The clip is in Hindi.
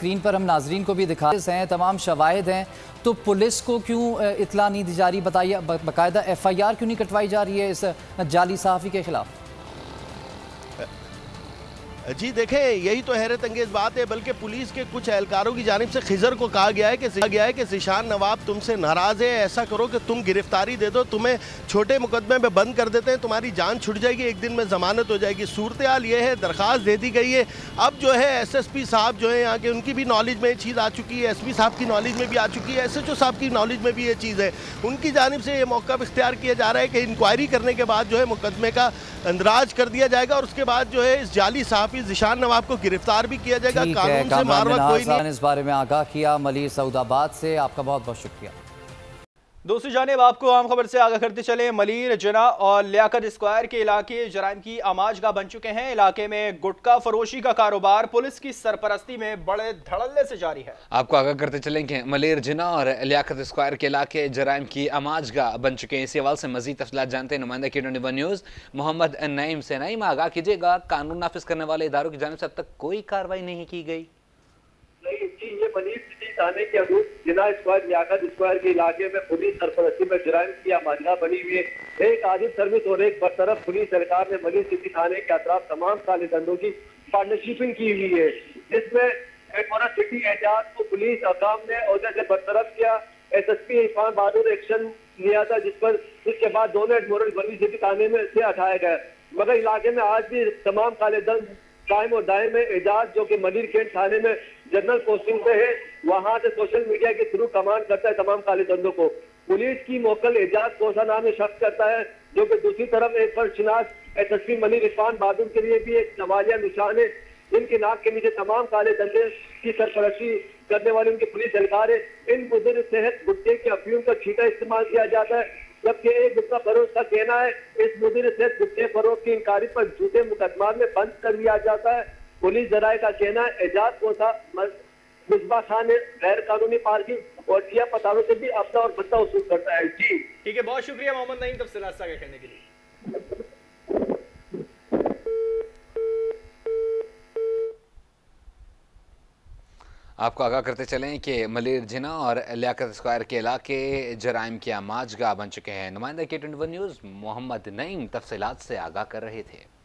स्क्रीन पर हम नाजरीन को भी दिखा हैं, तमाम शवाहद हैं। तो पुलिस को क्यों इतला नहीं दी जा रही? बताइए बाकायदा एफ़ आई आर क्यों नहीं कटवाई जा रही है इस जाली सहाफ़ी के खिलाफ? जी देखें, यही तो हैरत अंगेज बात है, बल्कि पुलिस के कुछ एहलकारों की जानब से खिजर को कहा गया है कि कहा गया है कि जिशान नवाब तुमसे नाराज़ है। ऐसा करो कि तुम गिरफ्तारी दे दो, तुम्हें छोटे मुकदमे में बंद कर देते हैं, तुम्हारी जान छुट जाएगी, एक दिन में ज़मानत हो जाएगी। सूरत हाल ये है दरख्वास्त दे दी गई है। अब जो है एस एस पी साहब जो है यहाँ के, उनकी भी नॉलेज में ये चीज़ आ चुकी है एस पी साहब की नॉलेज में भी आ चुकी है एस एच ओ साहब की नॉलेज में भी ये चीज़ है। उनकी जानब से ये मौका इख्तियार किया जा रहा है कि इंक्वायरी करने के बाद जो है मुकदमे का अंदराज कर दिया जाएगा, और उसके बाद जो है इस जाली सहाफ़ी जिशान नवाब को गिरफ़्तार भी किया जाएगा कानून से मारवा कोई नहीं। इस बारे में आगाह किया मलिर सऊदाबाद से आपका बहुत बहुत शुक्रिया। दूसरी जानब, आपको आम खबर से आगे करते चले। मलिर, जना और लियाकत स्क्वायर के इलाके जराइम की आमाजगा बन चुके हैं। इलाके में गुटका फरोशी का कारोबार पुलिस की सरपरस्ती में बड़े धड़ल्ले से जारी है। आपको आगाह करते चले कि मलिर, जना और लियाकत स्क्वायर के इलाके जराइम की आमाजगा बन चुके हैं। इसी हवाले से मजीद तफसला जानते हैं नुमाइंदा की न्यूज़। मोहम्मद नईम से नईम आगाह कीजिएगा, कानून नाफिज करने वाले इदारों की जानब से अब तक कोई कार्रवाई नहीं की गई। ये मलिर थाने के अनुरूप जिला स्क्वायर लियाकत स्क्वायर के इलाके में पुलिस सरपरस्ती में जराइम की आमाजगा बनी हुई है। एक आदित सर्विस और एक बरतरफ पुलिस सरकार ने मलिक सिटी थाने के अतराफ तमाम काले धंधों की पार्टनरशिपिंग की हुई है। जिसमें सिटी एहतियात को पुलिस अकाम ने अहदे से बरतरफ किया S S P Irfan Bahadur action लिया था, जिस पर जिसके बाद दोनों एडमोरल मलिक सिटी थाने में से हटाया गया। मगर इलाके में आज भी तमाम काले धन कायम और दायम में एजाज जो कि मलिर कैंट थाने में जनरल पोस्टिंग पे है, वहाँ से सोशल मीडिया के थ्रू कमांड करता है तमाम काले धंधों को। पुलिस की मोकल एजाज कोसा नाम में शख्स करता है, जो कि दूसरी तरफ़ एक पर शिनाज S S P Malir Irfan Bahadur के लिए भी एक नवालिया निशान है। जिनके नाक के नीचे तमाम काले धंधे की सरपरस्ती करने वाले उनके पुलिस एहलकार है। इन बुज़ुर्ग सेहत गुट्टे के अफीम का छीटा इस्तेमाल किया जाता है, जबकि एक का कहना है, इस मुदिर से गुप्ते फरोख की इंकारी पर झूठे मुकदमा में बंद कर लिया जाता है। पुलिस जराये का कहना है, एजाज कोसा मुजबा खान ने गैर कानूनी पार्किंग और किया पतारों से भी अपना और बच्चा वसूल करता है। जी। ठीक है, बहुत शुक्रिया मोहम्मद नईम, तब से कहने के लिए। आपको आगाह करते चलें कि मलेर जिना और लियाकत स्क्वायर के इलाके जराइम की आमाजगा बन चुके हैं। नुमाइंदा के ट्वेंटी न्यूज़, मोहम्मद नईम तफसीत से आगाह कर रहे थे।